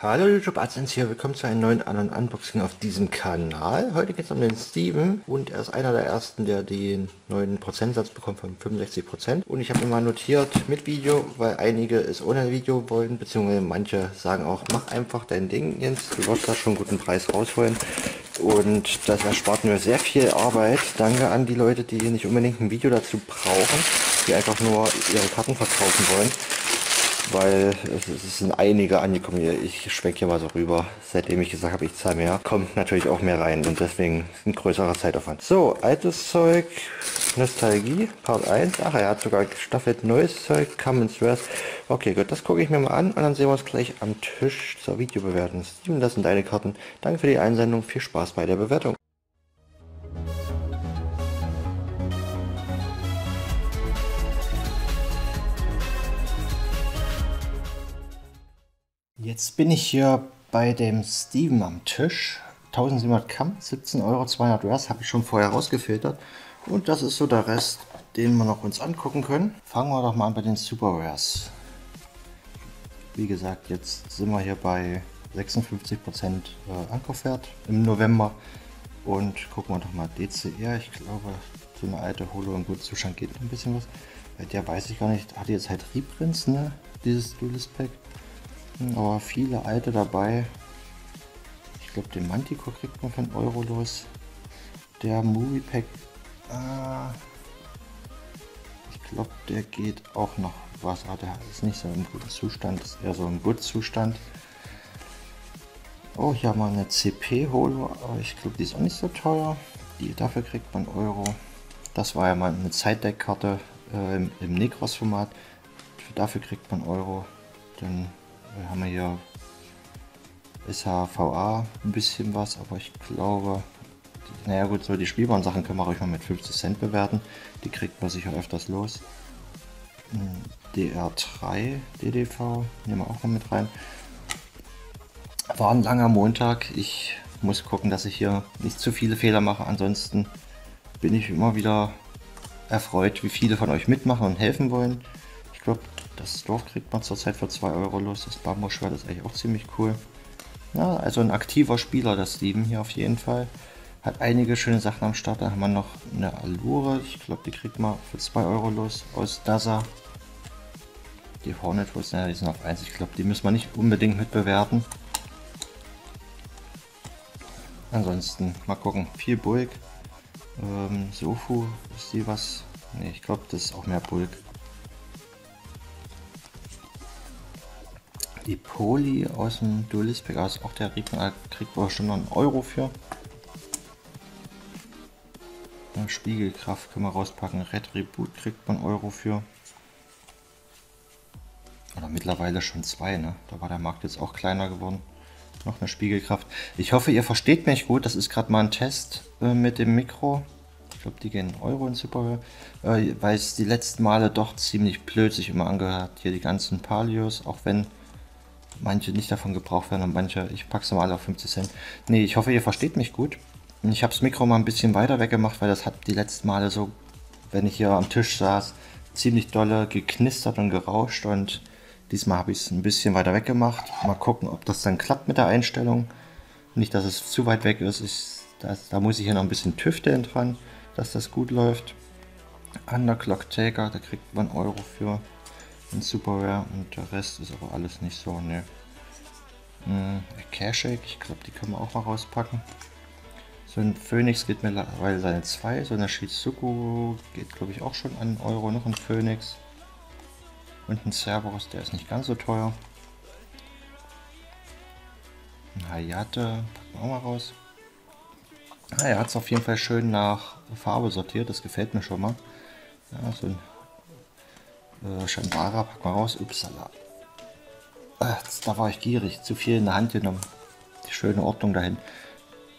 Hallo YouTube, Adsense hier, willkommen zu einem neuen anderen Unboxing auf diesem Kanal. Heute geht es um den Steven und er ist einer der ersten, der den neuen Prozentsatz bekommt von 65%. Und ich habe mal notiert mit Video, weil einige es ohne Video wollen, beziehungsweise manche sagen auch, mach einfach dein Ding Jens, du wirst da schon einen guten Preis rausholen. Und das erspart mir sehr viel Arbeit. Danke an die Leute, die nicht unbedingt ein Video dazu brauchen, die einfach nur ihre Karten verkaufen wollen weil es, sind einige angekommen. Ich schwenke hier mal so rüber. Seitdem ich gesagt habe, ich zahle mehr, kommt natürlich auch mehr rein und deswegen ein größerer Zeitaufwand. So, altes Zeug, Nostalgie, Part 1. Ach, er hat sogar gestaffelt neues Zeug, Commons Rest. Okay, gut, das gucke ich mir mal an und dann sehen wir uns gleich am Tisch zur Videobewertung. Steven, das sind deine Karten. Danke für die Einsendung, viel Spaß bei der Bewertung. Jetzt bin ich hier bei dem Steven am Tisch. 1700 Kamm, 17 Euro, 200 US, habe ich schon vorher rausgefiltert. Und das ist so der Rest, den wir noch uns angucken können. Fangen wir doch mal an bei den Super Rares. Wie gesagt, jetzt sind wir hier bei 56% äh, Ankaufwert im November. Und gucken wir doch mal DCR. Ich glaube, so eine alte Holo im guten Zustand geht ein bisschen was. Bei der weiß ich gar nicht. Hat jetzt halt Reprints, ne? Dieses Duelist Pack aber viele alte dabei. Ich glaube, den Manticore kriegt man von Euro los. Der Movie Pack, äh, ich glaube, der geht auch noch was. Ah, der ist nicht so im guten Zustand, ist eher so im Good Zustand. Oh, hier haben wir eine CP-Holo, aber ich glaube, die ist auch nicht so teuer. Die, dafür kriegt man Euro. Das war ja mal eine Zeitdeckkarte äh, im, im Necros-Format. Dafür kriegt man Euro. Dann wir haben hier SHVA ein bisschen was, aber ich glaube, naja gut, so die spielbaren Sachen können wir euch mal mit 50 Cent bewerten. Die kriegt man sicher öfters los. Hm, DR3 DDV nehmen wir auch mal mit rein. War ein langer Montag. Ich muss gucken, dass ich hier nicht zu viele Fehler mache. Ansonsten bin ich immer wieder erfreut, wie viele von euch mitmachen und helfen wollen. Ich glaube, das Dorf kriegt man zurzeit für 2 Euro los. Das Bambusschwert ist eigentlich auch ziemlich cool. Ja, also ein aktiver Spieler, das Steven hier auf jeden Fall. Hat einige schöne Sachen am Start. Da haben wir noch eine Allure. Ich glaube, die kriegt man für 2 Euro los aus Daza. Die Hornet Rose, ja, die sind auf 1. Ich glaube, die müssen wir nicht unbedingt mitbewerten. Ansonsten mal gucken. Viel Bulk. Ähm, Sofu, ist die was? Ne, ich glaube, das ist auch mehr Bulk. Die Poli aus dem Duelist Pegasus, auch der Riegner kriegt schon noch einen Euro für. Spiegelkraft können wir rauspacken, Red Reboot kriegt man Euro für. Oder mittlerweile schon zwei, ne? Da war der Markt jetzt auch kleiner geworden. Noch eine Spiegelkraft. Ich hoffe, ihr versteht mich gut. Das ist gerade mal ein Test äh, mit dem Mikro. Ich glaube, die gehen Euro in Superhöhe. Äh, weil es die letzten Male doch ziemlich blöd sich immer angehört. Hier die ganzen Palios, auch wenn manche nicht davon gebraucht werden und manche, ich packe es mal alle auf 50 Cent. Nee, ich hoffe, ihr versteht mich gut. Ich habe das Mikro mal ein bisschen weiter weggemacht, weil das hat die letzten Male so, wenn ich hier am Tisch saß, ziemlich dolle geknistert und gerauscht und diesmal habe ich es ein bisschen weiter weggemacht. Mal gucken, ob das dann klappt mit der Einstellung. Nicht, dass es zu weit weg ist. Ich, das, da muss ich hier noch ein bisschen tüfteln dran, dass das gut läuft. Underclock Taker, da kriegt man Euro für ein Superware und der Rest ist aber alles nicht so, ne. Hm, Cashake, ich glaube, die können wir auch mal rauspacken. So ein Phoenix geht mittlerweile seine 2, so eine Shizuku geht glaube ich auch schon an Euro, noch ein Phoenix. Und ein Cerberus, der ist nicht ganz so teuer. Ein Hayate, packen wir auch mal raus. Ah, er hat es auf jeden Fall schön nach Farbe sortiert, das gefällt mir schon mal. Ja, so ein äh, Shambara, pack mal raus. Upsala. Äh, da war ich gierig. Zu viel in der Hand genommen. Die schöne Ordnung dahin.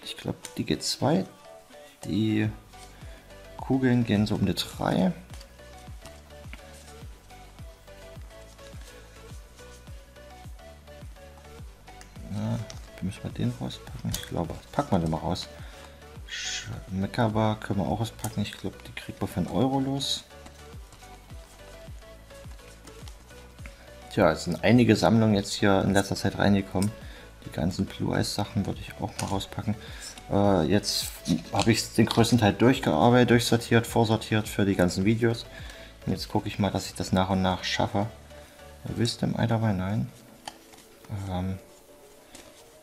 Ich glaube, die geht 2. Die Kugeln gehen so um die 3. wie müssen wir den rauspacken? Ich glaube, packen wir den mal raus. Mekaba können wir auch auspacken. Ich glaube, die kriegt man für einen Euro los. Tja, es sind einige Sammlungen jetzt hier in letzter Zeit reingekommen. Die ganzen Blue Eyes Sachen würde ich auch mal rauspacken. Äh, jetzt habe ich den größten Teil durchgearbeitet, durchsortiert, vorsortiert für die ganzen Videos. Und jetzt gucke ich mal, dass ich das nach und nach schaffe. Wisdom Ei dabei? Nein. Ähm,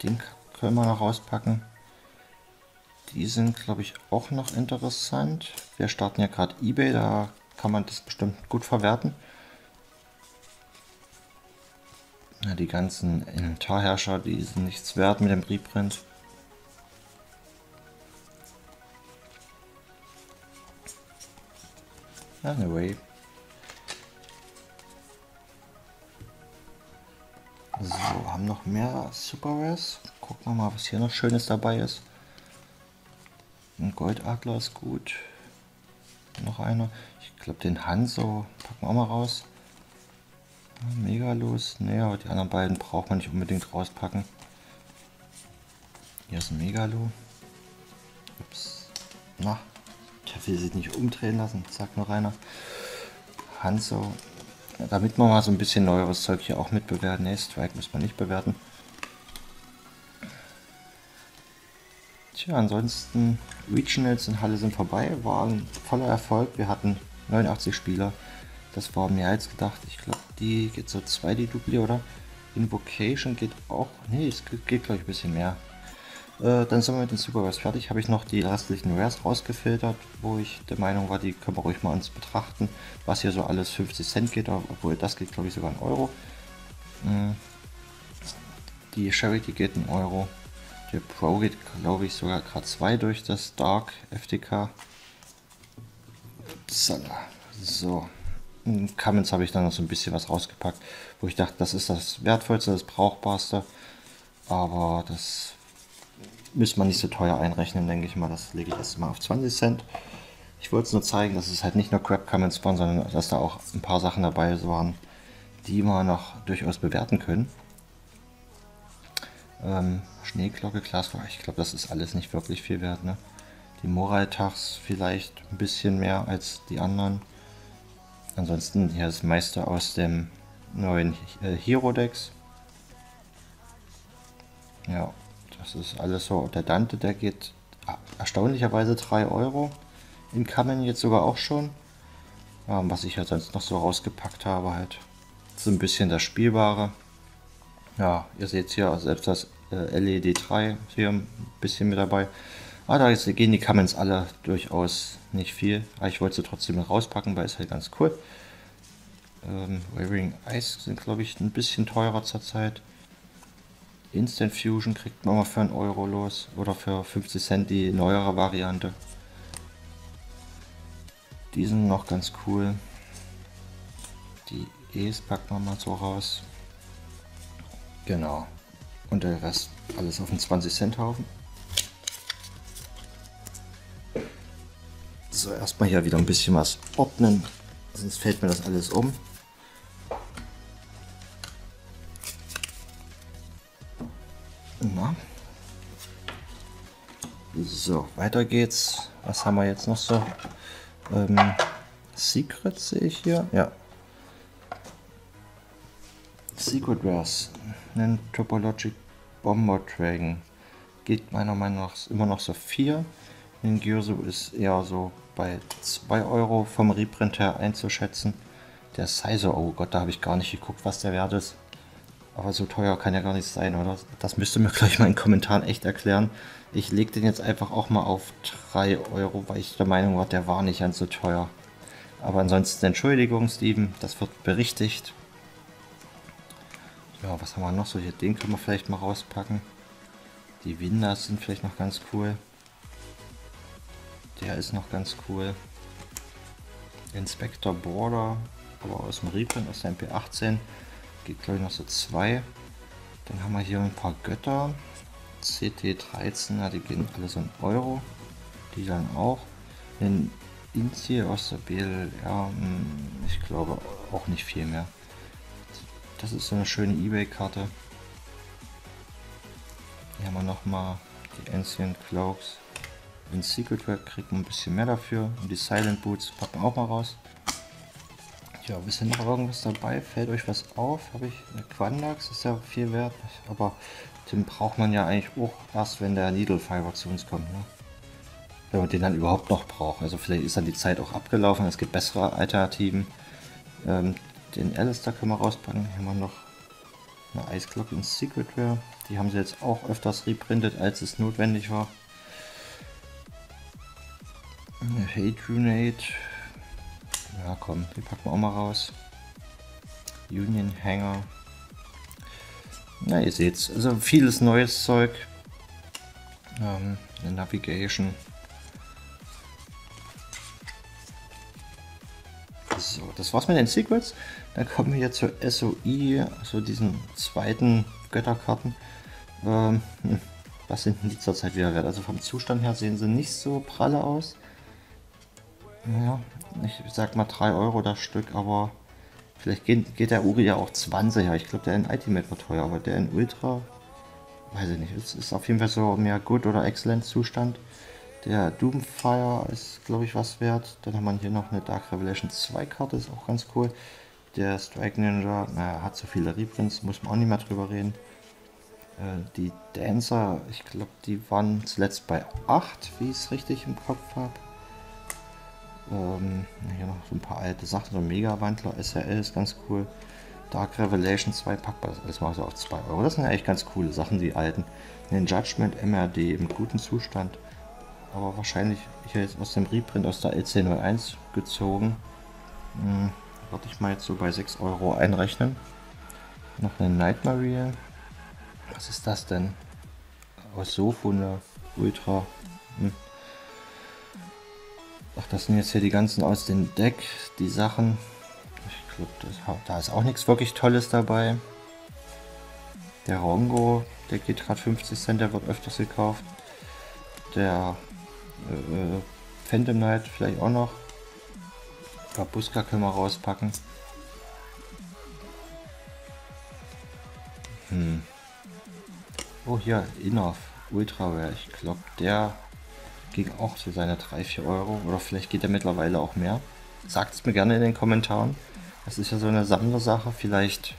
den können wir noch rauspacken. Die sind, glaube ich, auch noch interessant. Wir starten ja gerade eBay, da kann man das bestimmt gut verwerten. Ja, die ganzen Inventarherrscher, die sind nichts wert mit dem Reprint. Anyway. So, haben noch mehr Super Rares. Gucken wir mal, was hier noch Schönes dabei ist. Ein Goldadler ist gut. Noch einer. Ich glaube, den Hanso packen wir auch mal raus. Megalos. Ne, aber die anderen beiden braucht man nicht unbedingt rauspacken. Hier ist ein Megalo. Ups. Na, der will sich nicht umdrehen lassen, sagt noch einer. Hanso. Ja, damit man mal so ein bisschen neueres Zeug hier auch mitbewerten. Ne, Strike muss man nicht bewerten. Tja, ansonsten Regionals in Halle sind vorbei, war ein voller Erfolg. Wir hatten 89 Spieler. Das war mehr als gedacht. Ich glaube, die geht so 2 die Dupli, oder? Invocation geht auch. Nee, es geht, geht glaube ich ein bisschen mehr. Äh, dann sind wir mit den Super Rares fertig. Habe ich noch die restlichen Rares rausgefiltert, wo ich der Meinung war, die können wir ruhig mal uns betrachten, was hier so alles 50 Cent geht, obwohl das geht glaube ich sogar ein Euro. Äh, die Charity geht ein Euro. Der Pro geht, glaube ich, sogar gerade 2 durch das Dark FTK. So. In Comments habe ich dann noch so ein bisschen was rausgepackt, wo ich dachte, das ist das Wertvollste, das Brauchbarste. Aber das müsste man nicht so teuer einrechnen, denke ich mal. Das lege ich erst mal auf 20 Cent. Ich wollte es nur zeigen, dass es halt nicht nur Crap Comments waren, sondern dass da auch ein paar Sachen dabei waren, die man noch durchaus bewerten können. Ähm, Schneeglocke, Glasfach, ich glaube, das ist alles nicht wirklich viel wert. Ne? Die Moraltags vielleicht ein bisschen mehr als die anderen. Ansonsten hier das meiste aus dem neuen äh, Hero Decks. Ja, das ist alles so. Der Dante, der geht erstaunlicherweise 3 Euro. In Kamen jetzt sogar auch schon. Ja, was ich ja sonst noch so rausgepackt habe, halt. So ein bisschen das Spielbare. Ja, ihr seht hier selbst das äh, LED 3 hier ein bisschen mit dabei. Ah, da gehen die Comments alle durchaus nicht viel. Aber ich wollte sie trotzdem rauspacken, weil es halt ganz cool. Ähm, Wavering Ice sind glaube ich ein bisschen teurer zurzeit. Instant Fusion kriegt man mal für einen Euro los oder für 50 Cent die neuere Variante. Die sind noch ganz cool. Die E's packt man mal so raus. Genau. Und der Rest alles auf den 20 Cent Haufen. So, erstmal hier wieder ein bisschen was ordnen, sonst fällt mir das alles um. Na. So, weiter geht's. Was haben wir jetzt noch so? Ähm, Secrets sehe ich hier. Ja, Secret Rares, einen Topologic Bomber Dragon. Geht meiner Meinung nach immer noch so 4. Den Gyozo ist eher so bei 2 Euro vom Reprint her einzuschätzen. Der Sizer, oh Gott, da habe ich gar nicht geguckt, was der Wert ist. Aber so teuer kann ja gar nicht sein, oder? Das müsste mir gleich mal in Kommentaren echt erklären. Ich lege den jetzt einfach auch mal auf 3 Euro, weil ich der Meinung war, der war nicht ganz so teuer. Aber ansonsten Entschuldigung, Steven, das wird berichtigt. Ja, was haben wir noch so hier? Den können wir vielleicht mal rauspacken. Die Winders sind vielleicht noch ganz cool. Der ist noch ganz cool. Inspector Border, aber aus dem Reprint, aus der MP18. Geht glaube ich noch so zwei. Dann haben wir hier ein paar Götter. CT13, ja, die gehen alle so ein Euro. Die dann auch. Den Inzi aus der BLR, hm, ich glaube auch nicht viel mehr. Das ist so eine schöne Ebay-Karte. Hier haben wir nochmal die Ancient Cloaks. In Secret Web kriegt man ein bisschen mehr dafür. Und die Silent Boots packen auch mal raus. Ja, ist hier noch irgendwas dabei? Fällt euch was auf? Habe ich eine Quandax, ist ja viel wert. Aber Den braucht man ja eigentlich auch erst, wenn der Needle Fiber zu uns kommt. Ne? Wenn man den dann überhaupt noch braucht. Also vielleicht ist dann die Zeit auch abgelaufen. Es gibt bessere Alternativen. Ähm, den Alistair können wir rauspacken. Hier haben wir noch eine Clock in Secret Rare. Die haben sie jetzt auch öfters reprintet, als es notwendig war. Eine Hate Grenade. Ja komm, die packen wir auch mal raus. Union Hanger. Na, ihr seht's. Also vieles neues Zeug. Ähm, eine Navigation. So, das war's mit den Secrets. Dann kommen wir jetzt zur SOI, so diesen zweiten Götterkarten. Ähm, hm, was sind denn die zurzeit wieder wert? Also vom Zustand her sehen sie nicht so pralle aus. Naja, ich sag mal 3 Euro das Stück, aber vielleicht geht, geht der Uri ja auch 20. Ja, ich glaube, der in Ultimate war teuer, aber der in Ultra, weiß ich nicht. Es ist auf jeden Fall so mehr Good oder Excellent Zustand. Der Doomfire ist, glaube ich, was wert. Dann haben wir hier noch eine Dark Revelation 2 Karte, ist auch ganz cool. Der Strike Ninja, naja, hat so viele Reprints, muss man auch nicht mehr drüber reden. Äh, die Dancer, ich glaube, die waren zuletzt bei 8, wie ich es richtig im Kopf habe. Ähm, hier noch so ein paar alte Sachen, so Mega-Wandler, SRL ist ganz cool. Dark Revelation 2 packbar, das alles mal so auf 2 Euro. Das sind ja echt ganz coole Sachen, die alten. Den Judgment MRD im guten Zustand, aber wahrscheinlich hier jetzt aus dem Reprint aus der LC01 gezogen. Hm, würde ich mal jetzt so bei 6 Euro einrechnen. Noch eine Nightmare. Was ist das denn? Aus Sofune Ultra. Hm. Ach, das sind jetzt hier die ganzen aus dem Deck, die Sachen. Ich glaube, da ist auch nichts wirklich Tolles dabei. Der Rongo, der geht gerade 50 Cent, der wird öfters gekauft. Der äh, Phantom Knight vielleicht auch noch. Babuska können wir rauspacken. Hm. Oh, hier, Innoff, Ultraware. Ich glaube, der ging auch zu seine 3-4 Euro. Oder vielleicht geht er mittlerweile auch mehr. Sagt es mir gerne in den Kommentaren. Das ist ja so eine Sammlersache. Vielleicht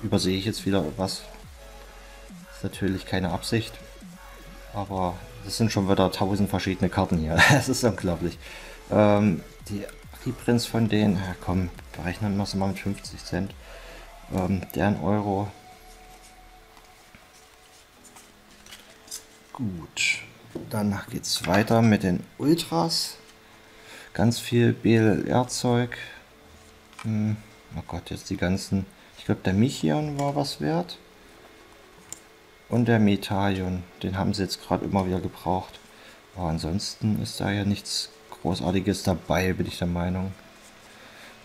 übersehe ich jetzt wieder was. Ist natürlich keine Absicht. Aber das sind schon wieder tausend verschiedene Karten hier. Das ist unglaublich. Ähm, die Reprints von denen, ja komm, berechnen wir es mal mit 50 Cent. Ähm, der ein Euro. Gut. Danach geht es weiter mit den Ultras. Ganz viel BLR-Zeug. Hm, oh Gott, jetzt die ganzen. Ich glaube, der Michion war was wert. Und der Metalion, den haben sie jetzt gerade immer wieder gebraucht. Aber ansonsten ist da ja nichts Großartiges dabei, bin ich der Meinung.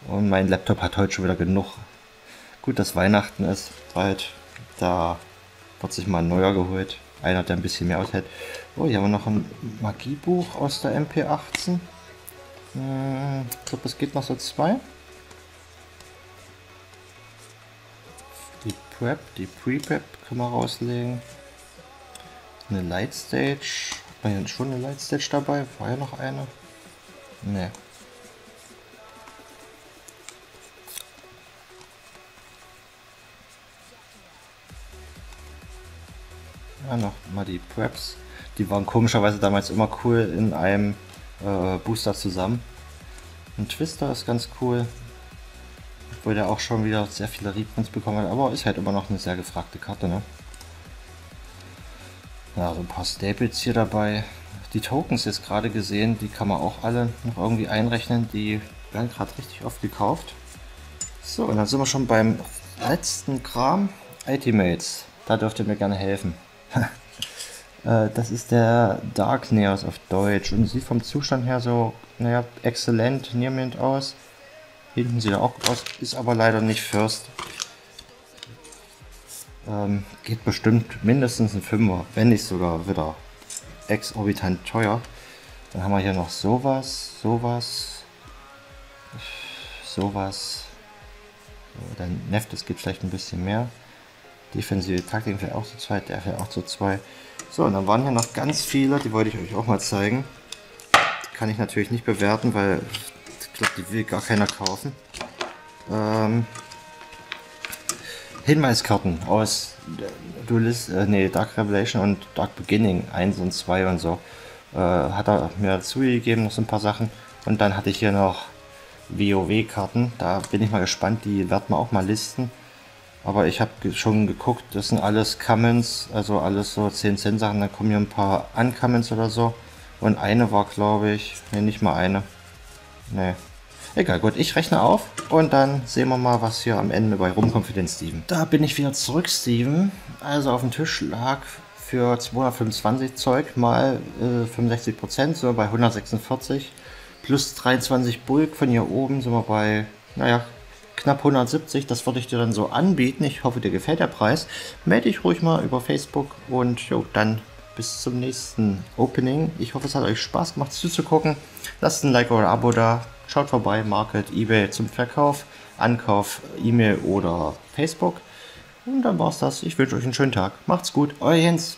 Und mein Laptop hat heute schon wieder genug. Gut, dass Weihnachten ist bald. Da wird sich mal ein neuer geholt. Einer, der ein bisschen mehr aushält. Oh, hier haben wir noch ein Magiebuch aus der MP18. Hm, ich glaube, es geht noch so zwei. Die Prep, die Pre-Prep können wir rauslegen. Eine Light Stage. War ja schon eine Light Stage dabei? War ja noch eine? Ne. Ja, noch mal die Preps. Die waren komischerweise damals immer cool in einem äh, Booster zusammen. Ein Twister ist ganz cool. Obwohl der auch schon wieder sehr viele Reprints bekommen hat, aber ist halt immer noch eine sehr gefragte Karte, ne? Ja, so ein paar Staples hier dabei. Die Tokens jetzt gerade gesehen, die kann man auch alle noch irgendwie einrechnen. Die werden gerade richtig oft gekauft. So, und dann sind wir schon beim letzten Kram. Ultimates. Da dürft ihr mir gerne helfen. Äh, das ist der Dark Neos auf Deutsch und sieht vom Zustand her so, naja, exzellent, niemand aus. Hinten sieht er auch aus, ist aber leider nicht First. Ähm, geht bestimmt mindestens ein Fünfer, wenn nicht sogar wieder exorbitant teuer. Dann haben wir hier noch sowas, sowas, sowas. So, dann Neft, es geht vielleicht ein bisschen mehr. Defensive Taktik vielleicht auch zu zweit, der vielleicht auch zu zwei. So, und dann waren hier noch ganz viele, die wollte ich euch auch mal zeigen. Die kann ich natürlich nicht bewerten, weil ich glaube, die will gar keiner kaufen. Ähm, Hinweiskarten aus Duelist, äh, nee, Dark Revelation und Dark Beginning 1 und 2 und so. Äh, hat er mir dazu gegeben, noch so ein paar Sachen. Und dann hatte ich hier noch WoW-Karten. Da bin ich mal gespannt, die werden wir auch mal listen. Aber ich habe schon geguckt, das sind alles Commons, also alles so 10 Cent Sachen. Dann kommen hier ein paar Uncommons oder so. Und eine war, glaube ich, ne, nicht mal eine. Ne. Egal, gut, ich rechne auf und dann sehen wir mal, was hier am Ende bei rumkommt für den Steven. Da bin ich wieder zurück, Steven. Also auf dem Tisch lag für 225 Zeug mal äh, 65%, so bei 146. Plus 23 Bulk von hier oben sind wir bei, naja, knapp 170. Das würde ich dir dann so anbieten. Ich hoffe, dir gefällt der Preis. Melde dich ruhig mal über Facebook und jo, dann bis zum nächsten Opening. Ich hoffe, es hat euch Spaß gemacht zuzugucken. Lasst ein Like oder ein Abo da. Schaut vorbei, Market, eBay zum Verkauf, Ankauf, E-Mail oder Facebook. Und dann war's das. Ich wünsche euch einen schönen Tag. Macht's gut. Euer Jens.